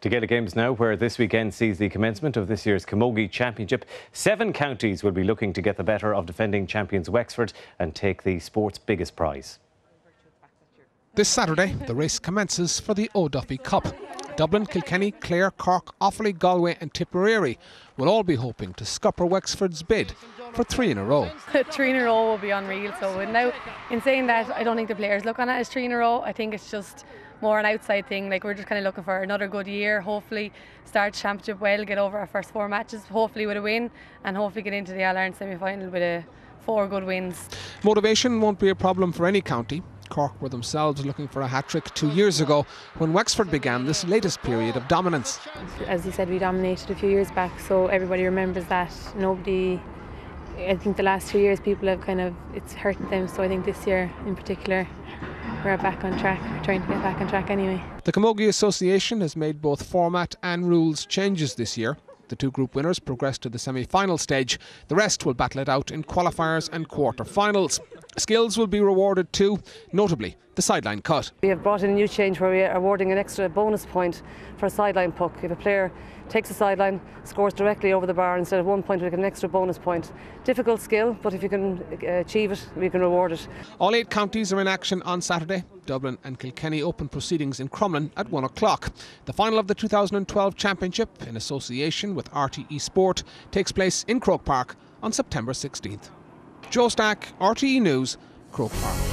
To Gaelic Games now, where this weekend sees the commencement of this year's Camogie Championship. Seven counties will be looking to get the better of defending champions Wexford and take the sport's biggest prize. This Saturday, the race commences for the O'Duffy Cup. Dublin, Kilkenny, Clare, Cork, Offaly, Galway and Tipperary will all be hoping to scupper Wexford's bid for three in a row. three in a row will be unreal. So now, in saying that, I don't think the players look on it as three in a row. I think it's just more an outside thing. Like we're just kind of looking for another good year. Hopefully, start championship well, get over our first four matches, hopefully with a win, and hopefully get into the All Ireland semi final with a four good wins. Motivation won't be a problem for any county. Cork were themselves looking for a hat trick two years ago when Wexford began this latest period of dominance. As you said, we dominated a few years back, so everybody remembers that. Nobody, I think the last two years, people have kind of, it's hurting them, so I think this year in particular, we're back on track, we're trying to get back on track anyway. The Camogie Association has made both format and rules changes this year. The two group winners progress to the semi final stage. The rest will battle it out in qualifiers and quarter finals. Skills will be rewarded too, notably the sideline cut. We have brought in a new change where we are awarding an extra bonus point for a sideline puck. If a player takes a sideline, scores directly over the bar instead of one point, we get an extra bonus point. Difficult skill, but if you can uh, achieve it, we can reward it. All eight counties are in action on Saturday. Dublin and Kilkenny open proceedings in Crumlin at one o'clock. The final of the 2012 Championship, in association with RTE Sport, takes place in Croke Park on September 16th. Joe Stack, RTE News, Croke Park.